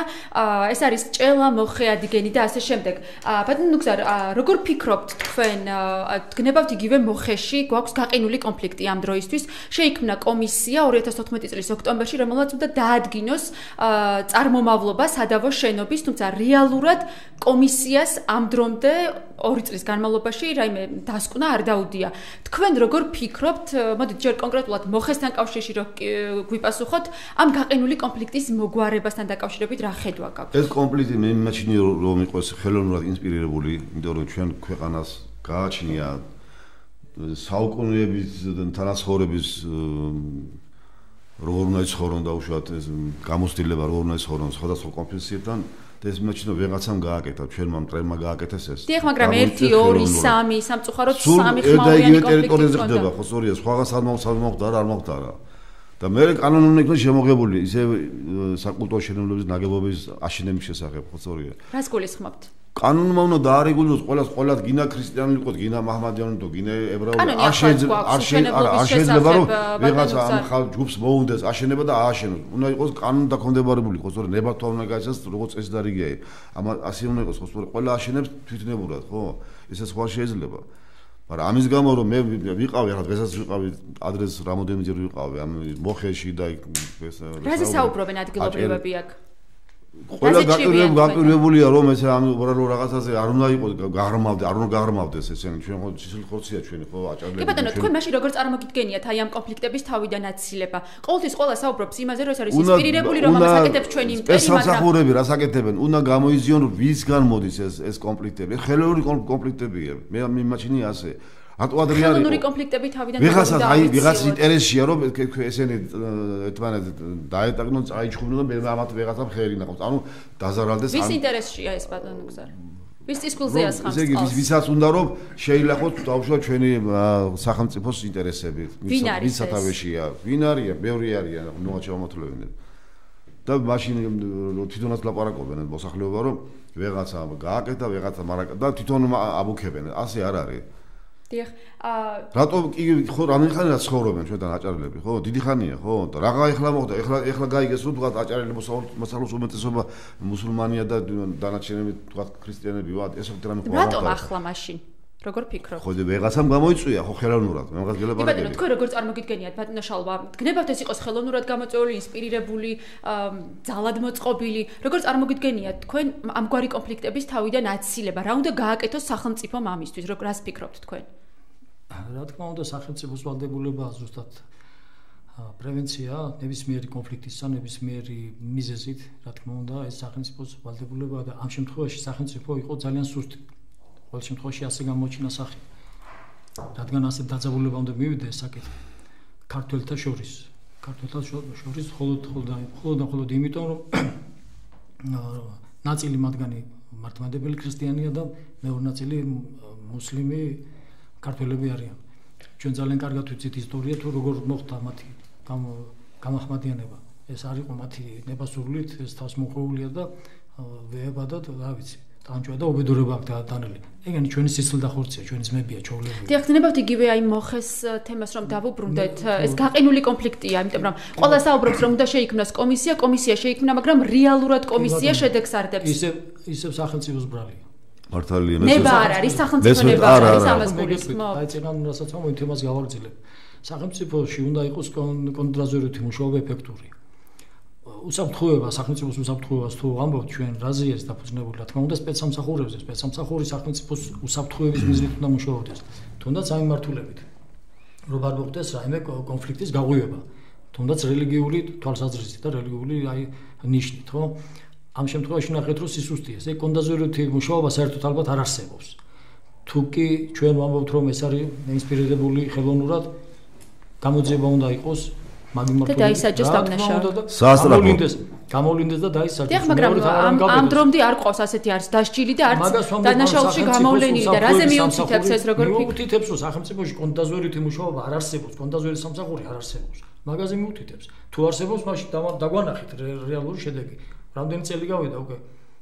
ეს არის ჭელა, მოხე, ადგენი და ასე შემდეგ. ბატონო ნუგზარ, როგორ ფიქრობთ თქვენ, გნებავთ იგივე მოხეში, გვაქვს გაყინული კონფლიქტი ამ დროისთვის? შეიქმნა კომისია 2014 წლის ოქტომბერში, რომელმაც უნდა დაადგინოს წარმომავლობა სადავო შენობის, თუმცა რეალურად კომისიას ამ დრომდე ორი წლის განმავლობაში რაიმე დასკვნა არ დაუდია. თქვენ როგორ ფიქრობთ, მოდით ჯერ კონკრეტულად მოხესთან კავშირში რო გვიპასუხოთ, ამ გაყინული კონფლიქტის მოგვარებასთან დაკავშირებით რა ხედვა გაქვთ? ეს კონფლიქტი მე მიმაჩნია რომ იყოს ხელოვნურად ინსპირირებული, იმიტომ რომ ჩვენ ქვეყანას გააჩნია საუკუნეების თანაცხოვრების როგორ უნდა იცხოვრონ და უშუალოდ ეს გამოცდილება როგორ უნდა იცხოვრონ სხვადასხვა კონფესიებთან და ეს მეჩნო ვიღაცამ გააკეთა ჩვენმა მტრებმა გააკეთეს ეს. დიახ, მაგრამ 1 2 3 სამწუხაროდ 3 ხმაურიანი ტერიტორიაზე ხდება, ხო სწორია, სხვაგან სადმოხსად მოხდა რა არ მოხდა რა. და მე კანონური იქნა შემოღებული ისე საკულტურო შენობების ნაგებობის აშენების შესახებ, ხო სწორია. რას გულისხმობთ? კანონმა უნდა დაარეგულოს ყველა ყველა გინა ქრისტიანი იყოს, გინა მაჰმადიანი თუ გინა ებრაული, არ შეიძლება არ შეიძლება არ შეიძლება რომ ვიღაც ამ ხალ ჯგუფს მოუნდეს აშენება და ააშენოს. უნდა იყოს კანონ დაკონდებარებული, ხო, სწორედ ნებართვა უნდა გაიცეს როგორც ეს და რიგია. ამ ასე უნდა იყოს, ხო, სწორედ ყველა აშენებს თვითნებურად, ხო? ესე სხვა შეიძლება. მაგრამ ამის გამო რომ მე ვიყავი, ახლა დღესაც ვიყავი, ადრეს რამოდენიმეჯერ ვიყავი ამ მოხეში და ეს რაზე საუბრობენ ადგილობრივები აქ? ყველა გაკვირვებული გაკვირვებულია რომ ეს ამ უბრალოდ რაღაცაზე არ უნდა იყოს გაღრმავდე არ უნდა გაღრმავდეს ესენი. ჩვენ ხო სიცილხორცია ჩვენი ხო აჭარლები კი ბატონო თქვენ მაშინ როგორ წარმოგიდგენიათ აი ამ კონფლიქტების თავიდან აცილება. ყოველთვის ყველა საუბრობს იმაზე რომ ეს არის ინსპირირებული რომ ამას აკეთებს ჩვენი იმპერია მაგრამ სამსახურები რას აკეთებენ უნდა გამოიზიონ ვისგან მოდის ეს ეს კონფლიქტები. ხელოვნური კონფლიქტებია. მე მიმაჩნია ასე რატო არის ხელოვნური კონფლიქტები თავიდან ვიღაცას აი ვიღაც ინტერესია რომ ესენი ერთმანეთ დაეტაგნონ წაიჩხუბნონ და მე ამათ ვიღაცამ ხერი ნახავს ანუ დაზარალდეს ვის ინტერესია ეს ბატონო გზარ ვის წისკულზეა ხამს ესე იგი ვისაც უნდა რომ შეიძლება დავშვა ჩვენი სახელმწიფოს ინტერესები. ვის სათავეშია ვინ არიან? ბევრი არიან ნუღა ჩამოთვლებინე და მაშინ თვითონაც ლაპარაკობენ მოსახლეობა რომ ვიღაცა გააკეთა ვიღაცა მარაკა და თვითონ აბუქებენ. ასე არ არის დიახ. აა რატო კი ხო რამდენი ხანია ცხოვრობენ ჩვენთან აჭარელები, ხო? დიდი ხანია, ხო? რაღა ეხლა მოხდა, ეხლა ეხლა გაიგეს რომ თქვა აჭარელები მოსახლეობის უმეტესობა მუსულმანია და დანარჩენები თქვა ქრისტიანები ვარ, ეს ოქტრა მე ხო. რატომ ახლა მაშინ? როგორ ფიქრობ? ხო, ვეღაცამ გამოიწვია ხო ხელოვნურად, მე მაგას გელაპარაკები. კი ბატონო, თქვენ როგორ წარმოგიდგენიათ ბატონო შალვა? გნებავთ ეს იყოს ხელოვნურად გამოწვეული, ინსპირირებული, ძალად მოწყობილი. როგორ წარმოგიდგენიათ თქვენ ამგვარი კონფლიქტების თავიდან აცილება? რა უნდა გააკეთოს სახელმწიფომ ამისთვის? როგორ რას ფიქრობთ თქვენ? რა თქმა უნდა სახელმწიფოს ვალდებულებაა ზუსტად პრევენცია ნებისმიერი კონფლიქტისა, ნებისმიერი მიზეზით, რა თქმა უნდა, ეს სახელმწიფოს ვალდებულებაა და ამ შემთხვევაში სახელმწიფო იყო ძალიან სუსტი. ყოველ შემთხვევაში ასე გამოჩინა სახე. რადგან ასე დაძაბულება უნდა მივიდეს საკითხი ქართველთა შორის. ქართველთა შორის მხოლოდ მხოლოდ მხოლოდ იმიტომ რომ ნაწილი მათგანი მართლმადებელი ქრისტიანია და მეორე ნაწილი მუსლიმი ქართველები არიან. ჩვენ ძალიან კარგად ვიცით ისტორია თუ როგორ მოხდა მათი გამახმადიანება. ეს არის ყო მათი ნებასურლით ეს თავს მოხოულია და ვეებადათ რა ვიცი. ტანჯვა და უბედურება აქვს დანელი. ეგენი ჩვენი სიცილ და ხორცია, ჩვენი ძმებია, ჩაოლები. დიახდინებავთ იგივე აი მოხეს თემას რომ დავუბრუნდეთ. ეს გაყინული კონფლიქტია, იმიტომ რომ ყველა საუბრობს რომ უნდა შეიქმნას კომისია, კომისია შეიქმნა, მაგრამ რეალურად კომისია შედეგს არდებს. ისე ისე სახელმწიფოს ბრალია. მართალია მე ნება არ არის სახელმწიფო ნება არ არის ამას გულისხმობ. აი წეგან რასაც მომი თემას გავაგრძელებ. სახელმწიფოში უნდა იყოს კონტრაზერვითი მუშაობა ეფექტური. უსაფრთხოება სახელმწიფოს უსაფრთხოებას თუ ამბობთ ჩვენ რაზიეს დაფუძნებული რა თქმა უნდა სპეცსამსახურებზე სპეცსამსახური სახელმწიფოს უსაფრთხოების მიზნით უნდა მუშაობდეს თუნდაც ამ მიმართულებით რომ არ მოხდეს რაიმე კონფლიქტის გაღვივება თუნდაც რელიგიური თვალსაზრისით და რელიგიური აი ნიშნით ხო ამ შემთხვევაში ნახეთ რომ სისუსტეა ეს კონდაზორითი მუშაობა საერთოდ ალბათ არ არსებობს თუ კი ჩვენ ვამბობთ რომ ეს არის ინსპირირებული ხელოვნურად გამოძიება უნდა იყოს მაგიმართული და დაისაჯოს დამნაშავე. სასტრაფო. გამოვლინდეს და დაისაჯოს. დიახ, მაგრამ ამ ამ დრომდე არ ყავს ასეთი არის დასჯილი და არც დანაშაულში გამოვლენილი და რაზე მიუთითებს ეს როგორ ფიქრობ? მიუთითებს რომ სახელმწიფოში კონდაზვერითი მუშაობა არ არსებობს, კონდაზვერი სამსახური არ არსებობს. მაგაზე მიუთითებს. თუ არსებობს, მაშინ დაგვანახეთ რეალური შედეგი. რამდენი წელი გავიდა? უკვე?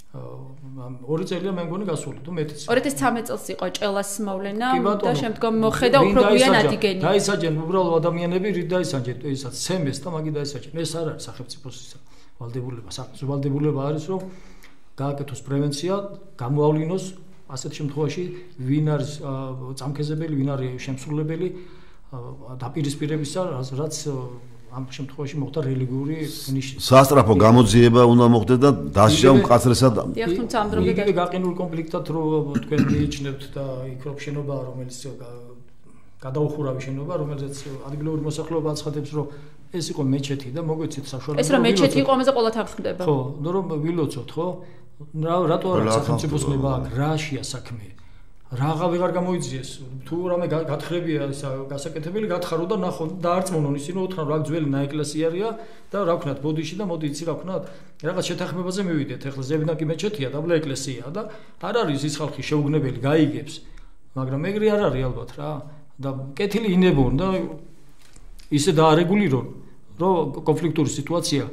ორი წელია მე მგონი გასული თუ მეტიც 2013 წელს იყო ჭელას მოვლენა და შემდგომ მოხედა უფრო გვიან ადიგენი დაისაჯენ უბრალოდ ადამიანები რით დაისაჯენ? ესაც სემეს და მაგი დაისაჯენ. ეს არ არის სახელმწიფოს ვალდებულება. სახელმწიფოს ვალდებულება არის რომ გააკეთოს პრევენცია გამოავლინოს ასეთ შემთხვევაში ვინ არის წამქეზებელი ვინ არის შემსრულებელი დაპირისპირებისა რაც ამ შემთხვევაში მოხდა რელიგიური ნიში. სასტრაფო გამოძიება უნდა მოხდეს და დასჯა მკაცრესად. დიახ, თუმცა ამ დროზე იგი გაყინულ კონფლიქტად რო თქვენ მიიჩნევთ და იქ რო შენობა რომელიც გადაუხურავი შენობა რომელზეც ადგილობრივი მოსახლეობა აცხადებს რომ ეს იყო მეჩეთი და მოგვეცით საშუალება ეს რომ მეჩეთი იყო ამაზე ყველა თანხმდება. ხო, ნუ რომ ვილოცოთ ხო? რატო არა სახელმწიფოს ნება აქ რაშია საქმე? რაღა ვეღარ გამოიძიეს. თუ რამე გათხრებია ეს გასაკეთებელი გათხარო და ნახო დაარწმუნონ ისინი უთხრან რა ძველი ნაეკლესიარია და რა ვქნათ ბოდიში და მოდი იცი რა ვქნათ რაღაც შეთანხმებაზე მივიდეთ. ეხლა ზებნაკი მეჩეთია და ბლა ეკლესია და არ არის ის ხალხი შეუგნებელი გაიგებს. მაგრამ ეგრე არ არის ალბათ რა. და კეთილი ინებონ და ისე დაარეგულირონ რომ კონფლიქტური სიტუაცია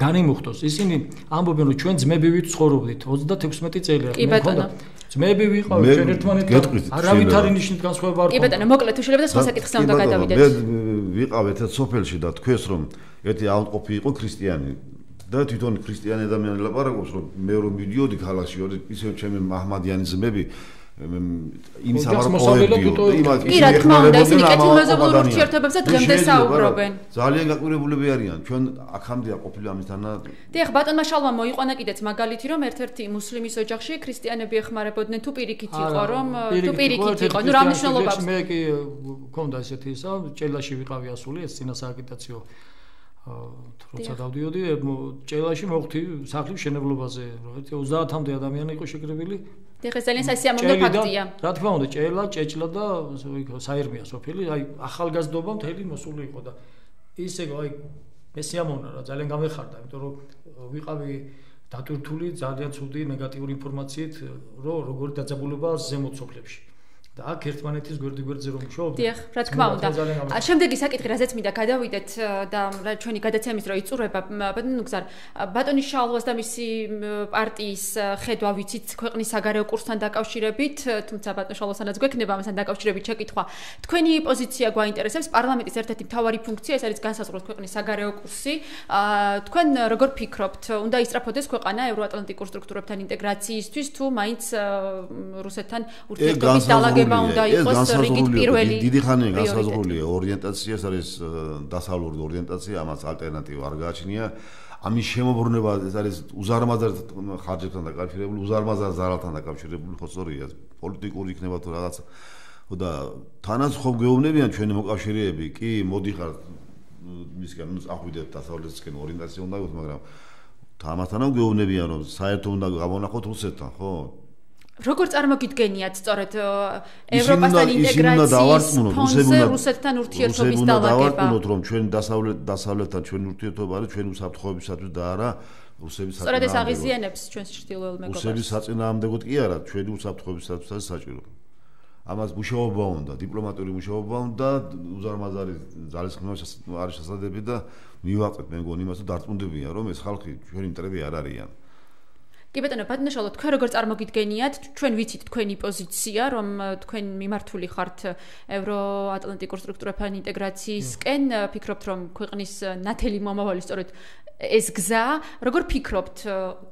განიმუხტოს. ისინი ამბობენ რომ ჩვენ ძმებივით ცხოვრობდით. 36 წელი კი ბატონო ძმები ვიყავით ჩვენ ერთმანეთთან. არავითარი ნიშნით განსხვავება არ ყო კი ბატონო მოკლედ თუ შეიძლება და სხვა საკითხზე უნდა გადავიდეთ. მე ვიყავით ერთ სოფელში და თქვენს რომ ერთი აუნყოფი იყო ქრისტიანი და თვითონ ქრისტიანი ადამიანი ლაპარაკობს რომ მე რომ მიდიოდი ქალაქში ორი ისე ჩემი მაჰმადიანი ძმები იმ კი რა თქმა უნდა ისინი კეთილმეზობლურ ურთიერთობებზე დღემდე საუბრობენ. ძალიან გაკვირებულები არიან ჩვენ აქამდეა ყოფილი ამისთანა დიახ ბატონმა შალვა მოიყვანა კიდეც მაგალითი რომ ერთ-ერთი მუსლიმის ოჯახში ქრისტიანები ეხმარებოდნენ თუ პირიქით იყო რომ თუ პირიქით იყო ნუ რა მნიშვნელობა აქვს მე კი მქონდა ესეთი ისა ჭელაში ვიყავი ასული ეს წინა სააგიტაციო როცა დავდიოდი ჭელაში მოხდი სახლის შენებლობაზე რომ 30-მდე ადამიანი იყო შეკრებილი ეს ძალიან სასიამოვნო ფაქტია. რა თქმა უნდა ჭელა ჭეჭლა და საერთმია სოფელი აი ახალგაზრდობა მთელი მოსული იყო და ისე აი მე სიამოვნა რა ძალიან გამეხარდა იმიტომ რომ ვიყავი დატვირთული ძალიან ცუდი ნეგატიური ინფორმაციით რომ როგორი დაძაბულობა ზემოთ სოფლებში და აქ ერთმანეთის გვერდი გვერდზე რომ შევდით. დიახ, რა თქმა უნდა. შემდეგი საკითხი, რაზეც მინდა გადავიდეთ და რა ჩვენი გადაცემის დრო იწურება, ბატონო გზარ, ბატონი შალვას და მისი პარტიის ხედვა ვიცით ქვეყნის საგარეო კურსთან დაკავშირებით, თუმცა ბატონო შალვასანაც გვექნება ამასთან დაკავშირებით შეკითხვა. თქვენი პოზიცია გვაინტერესებს, პარლამენტის ერთ-ერთი მთავარი ფუნქცია ეს არის განსაზღვროს ქვეყნის საგარეო კურსი. აა თქვენ როგორ ფიქრობთ, უნდა ისწრაფოდეს ქვეყანა ევროატლანტიკურ სტრუქტურებთან ინტეგრაციისთვის თუ მაინც რუსეთთან ურთიერთობის დალაგება ხდება უნდა იყოს რიგით პირველი დიდი ხანია განსაზღვრულია. ორიენტაცია ეს არის დასავლური ორიენტაცია ამას ალტერნატივა არ გააჩნია. ამის შემოbrunება ეს არის უზარმაზარ ხარჯებთან დაკავშირებული უზარმაზარ ზარალთან დაკავშირებული ხო სწორია პოლიტიკური იქნება თუ რაღაც და თანაც ხო გეუბნებიან ჩვენი მოკავშირეები. კი მოდიხარ მისგან ახვიდეთ დასავლეთისკენ ორიენტაცია უნდა იყოს მაგრამ თამასთანავ გეუბნებიან რომ საერთოდ უნდა გამონახოთ რუსეთთან ხო როგორ წარმოგიდგენიათ სწორედ ევროპასთან ინტეგრაციის ფონზე რუსეთთან ურთიერთობის დაავარდება? დავარწმუნოთ რომ ჩვენ დასავლეთ დასავლეთთან ჩვენ ურთიერთობა არის ჩვენ უსაფრთხოებისათვის და არა რუსების საწინააღმდეგო. სწორედ ეს აღიზიანებს ჩვენს ჭრილოელ მეგობრებს. რუსების საწინააღმდეგოდ კი არა, ჩვენი უსაფრთხოებისათვის საჭირო. ამას მუშაობა უნდა, დიპლომატიური მუშაობა უნდა, უზარმაზარი ძალისხმევა არის შესაძლებელი და მივაყეთ მე მგონი იმას, რომ დარწმუნდებიან, რომ ეს ხალხი ჩვენი ინტერესები არ არიან. კი ბატონო, ბატონშალო, თქვენ როგორ წარმოგიდგენიათ, ჩვენ ვიცით თქვენი პოზიცია, რომ თქვენ მიმართული ხართ ევროატლანტიკურ სტრუქტურებთან ინტეგრაციისკენ, ფიქრობთ, რომ ქვეყნის ნათელი მომავალი სწორედ ეს გზა, როგორ ფიქრობთ,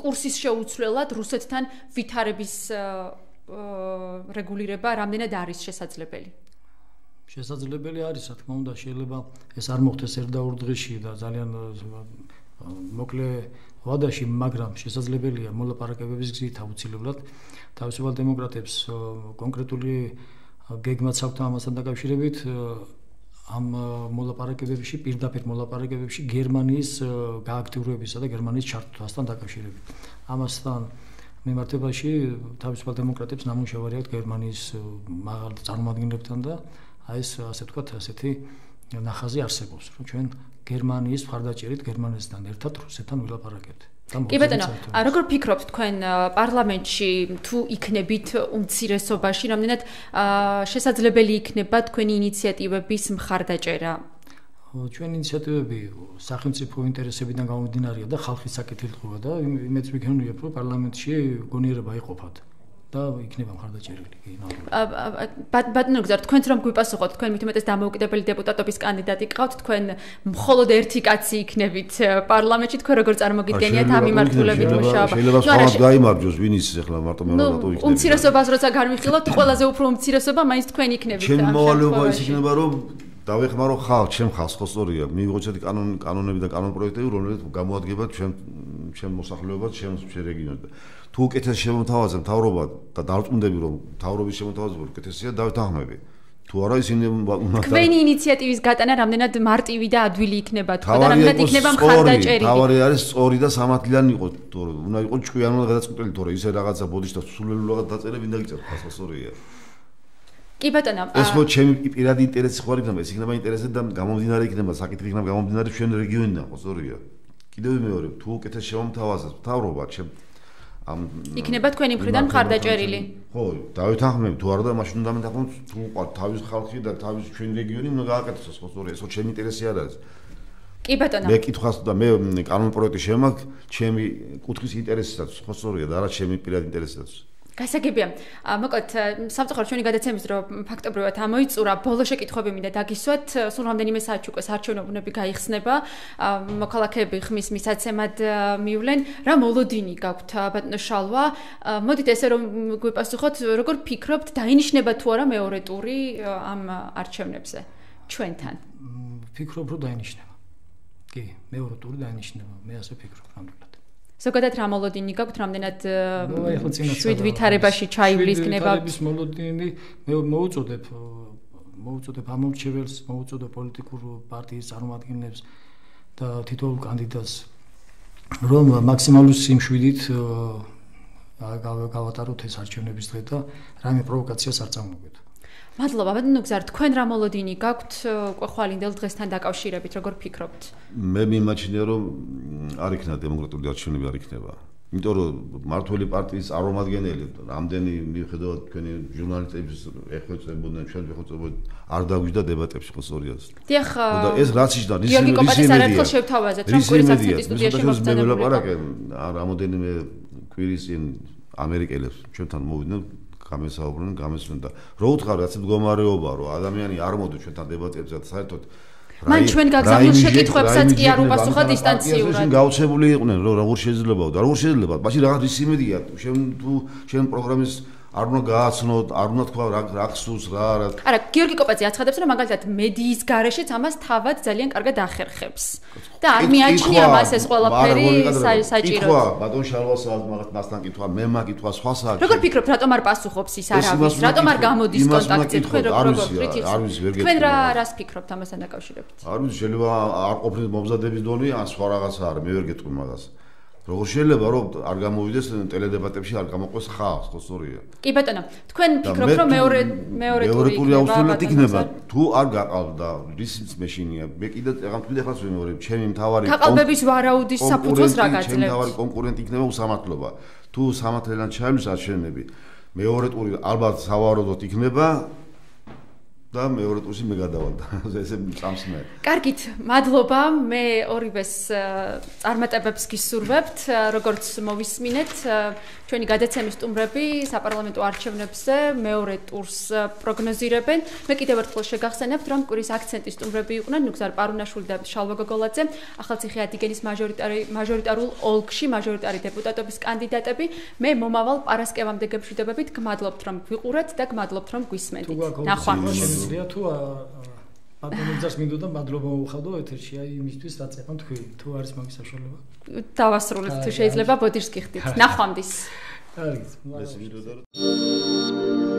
კურსის შეუცვლელად რუსეთთან ვითარების რეგულირება რამდენად არის შესაძლებელი? შესაძლებელი არის, რა თქმა უნდა, შეიძლება ეს არ მოხდეს ერთ და ორ დღეში და ძალიან მოკლე ვადაში, მაგრამ შესაძლებელია მოლაპარაკებების გზით აუცილებლად თავისუფალ დემოკრატებს კონკრეტული გეგმაც აქვთ ამასთან დაკავშირებით ამ მოლაპარაკებებში, პირდაპირ მოლაპარაკებებში გერმანიის გააქტიურებისა და გერმანიის ჩართვასთან დაკავშირებით. ამასთან მიმართებაში თავისუფალ დემოკრატებს ნამუშევარი აქვს გერმანიის მაღალ წარმომადგენლებთან და აი ეს ასე ვთქვათ, ასეთი ნახაზი არსებობს, რომ ჩვენ გერმანიის მხარდაჭერით გერმანიასთან ერთად რუსეთთან ვილაპარაკებთ. კი ბატონო, როგორ ფიქრობთ თქვენ პარლამენტში თუ იქნებით უმცირესობაში, რამდენად შესაძლებელი იქნება თქვენი ინიციატივების მხარდაჭერა? ჩვენ ინიციატივები სახელმწიფო ინტერესებიდან გამომდინარეა და ხალხის საკეთილდღეა და იმეც ვიქნებია, რომ პარლამენტში გონიერება იყოფათ. და იქნება მხარდაჭერილი კი ბატონო გზარ თქვენც რომ გვიპასუხოთ თქვენ მithumetes დამოუკიდებელი დეპუტატობის კანდიდატი გყავთ თქვენ მხოლოდ ერთი კაცი იქნებით პარლამენტში თქვენ როგორ წარმოგიდგენიათ ამ მიმართულებით მუშაობა. შეიძლება სხვაად გაიმარჯოს ვინ ის ახლა მარტო მე რა დატო იქნება უმცირესობას როცა განვიხილოთ ყველაზე უფრო უმცირესობა მაინც თქვენ იქნებით ჩემ მოვალეობა ის იქნება რომ დავეხმარო ხალხ ჩემ ხალხს ხო სწორია მიიღოთ კანონ კანონები და კანონ პროექტები რომლებიც გამოადგება ჩემ ჩემ მოსახლეობას ჩემ რეგიონს თუ უკეთეს შემოთავაზებ მთავრობა და დარწმუნდები რომ მთავრობის შემოთავაზება უკეთესია დავით ახმები თუ არა ისინი უნდა თქვენი ინიციატივის გატანა რამდენად მარტივი და ადვილი იქნება? თუ და რამდენად იქნება მხარდაჭერილი? თავარი არის სწორი და სამართლიანი იყო თორე. უნდა იყოს ჭკვიანი და გადაწყვეტილი თორე. ისე რაღაცა ბოდიშ და სულელულად დაწერე ვინ დაგიწერ ხასო სწორია კი ბატონო ეს ხო ჩემი პირადი ინტერესი ხო არ იქნება ეს იქნება ინტერესი და გამომდინარე იქნება საკითხი იქნება გამომდინარე ჩვენ რეგიონიდან ხო სწორია კიდევ მეორე თუ უკეთეს შემოთავაზებ მთავრობა ჩემ ამ იქნება თქვენი მხრიდან მხარდაჭერილი. ხო, დავით ახმები თუ არა და მაშინ უნდა მეთახმოთ თუ ყავ თავის ხალხი და თავის ჩვენ რეგიონი უნდა გააკეთოს ხო სწორია, ესო ჩემი ინტერესი არ არის. კი ბატონო. მე კითხავს და მე კანონ პროექტი შემაქ ჩემი კუთხის ინტერესისაც ხო სწორია და არა ჩემი პირადი ინტერესისაც. გასაგებია. მოკლედ სამწუხაროდ ჩვენი გადაცემის დრო ფაქტობრივად ამოიწურა. ბოლო შეკითხვები მინდა დაგისვათ. სულ რამდენიმე საათი უკვე საარჩევნოებები გაიხსნება. მოქალაქეები ხმის მისაცემად მივლენ. რა მოლოდინი გაქვთ ბატონო შალვა? მოდით ესე რომ გვიპასუხოთ, როგორ ფიქრობთ, დაინიშნება თუ არა მეორე ტური ამ არჩევნებზე ჩვენთან? ფიქრობ, რომ დაინიშნება. კი, მეორე ტური დაინიშნება. მე ასე ფიქრობ, რამოდენად. ზოგადად რა მოლოდინი გაქვთ რამდენად შვიდ ვითარებაში ჩაივლის გნება ვითარების მოლოდინი მე მოუწოდებ მოუწოდებ ამორჩეველს მოუწოდებ პოლიტიკურ პარტიის წარმომადგენლებს და თითოეულ კანდიდატს რომ მაქსიმალური სიმშვიდით გავატაროთ ეს არჩევნების დღე და რამე პროვოკაციას არ წამოვიდეთ მადლობა ბატონო გზარ თქვენ რა მოლოდინი გაქვთ უკვე ხვალინდელ დღესთან დაკავშირებით როგორ ფიქრობთ? მე მიმაჩნია რომ არ იქნება დემოკრატიული არჩევნები არ იქნება. იმიტომ რომ მართველი პარტიის წარმომადგენელი რამდენი მიხედავთ თქვენი ჟურნალისტების ეხვეწებოდნენ ჩვენ ვეხვეწებოდ არ დაგვიჯდა დებატებში ხო სწორია დიახ და ეს რაც ისდა რის გიორგი კოპაძეს არაერთხელ შევთავაზეთ რომ კვირის აქცენტის სტუდიაში მოხდენილი მე ველაპარაკე რამოდენიმე კვირის წინ ამერიკელებს ჩვენთან მოვიდნენ გამესაუბრნენ, გამესვენ და რო უთხარ რაც მდგომარეობა, რომ ადამიანი არ მოდი ჩვენთან დებატებზე და საერთოდ მან ჩვენ გაგზავნილ შეკითხვებსაც კი არ უპასუხა დისტანციურად. ისინი გაუცებული იყვნენ, რომ როგორ შეიძლება და როგორ შეიძლება, მაშინ რაღაც ის იმედია, შენ თუ შენ პროგრამის არ უნდა გააცნოთ, არ უნდა თქვა რა რა ხსოვს რა რა. არა, გიორგი კოპაძე აცხადებს, რომ მაგალითად მედიის გარეშეც ამას თავად ძალიან კარგად ახერხებს. და არ მიაჩნია მას ეს ყველაფერი საჭირო. კითხვა, ბატონ შალვასაც მაგათ მასთან კითხვა, მე მაგითხვა სხვასაც. როგორ ფიქრობთ, რატომ არ პასუხობს ის არავის? რატომ არ გამოდის კონტაქტზე თქვენ როგორ ფიქრობთ? თქვენ რა რას ფიქრობთ ამასთან დაკავშირებით? არ ვიცი, შეიძლება არ ყოფილიყო მომზადების დონე, ან სხვა რაღაცა არის, მე ვერ გეტყვი მაგას. როგორ შეიძლება რომ არ გამოვიდეს ტელედებატებში არ გამოყვეს ხალხს, ხო სწორია? კი ბატონო, თქვენ ფიქრობთ რომ მეორე მეორე ტური იქნება? იქნება თუ არ გაყალბდა რისიც მეშინია. მე კიდე აღამთვლი ახლა ვიმეორებ, ჩემი მთავარი გაყალბების ვარაუდის საფუძველს რა გაძლევთ? ჩემი მთავარი კონკურენტი იქნება უსამართლობა. თუ სამართლიდან ჩაივლის არჩევნები, მეორე ტური ალბათ სავარაუდოდ იქნება და მეორე ტურში მე გადავალდა. ესე წამს მე. კარგით, მადლობა. მე ორივეს წარმატებებს გისურვებთ, როგორც მოვისმინეთ, ჩვენი გადაცემის სტუმრები საპარლამენტო არჩევნებზე მეორე ტურს პროგნოზირებენ. მე კიდევ ერთხელ შეგახსენებთ, რომ კვირის აქცენტის სტუმრები იყვნენ ნუგზარ პარუნაშვილი და შალვა გოგოლაძე, ახალციხე ადიგენის მაჟორიტარი მაჟორიტარულ ოლქში მაჟორიტარი დეპუტატობის კანდიდატები. მე მომავალ პარასკევამდე გეშვიდობებით, გმადლობთ რომ გვიყურეთ და გმადლობთ რომ გვისმენთ. ნახვა. შეგვიძლია თუ ბატონებს მინდოდა მადლობა მოუხადო ეთერში. აი იმისთვის რაც ეხან თქვი თუ არის მაგის საშუალება? დავასრულეთ თუ შეიძლება ბოდიშს გიხდით. ნახვამდის. კარგი ეს მინდოდა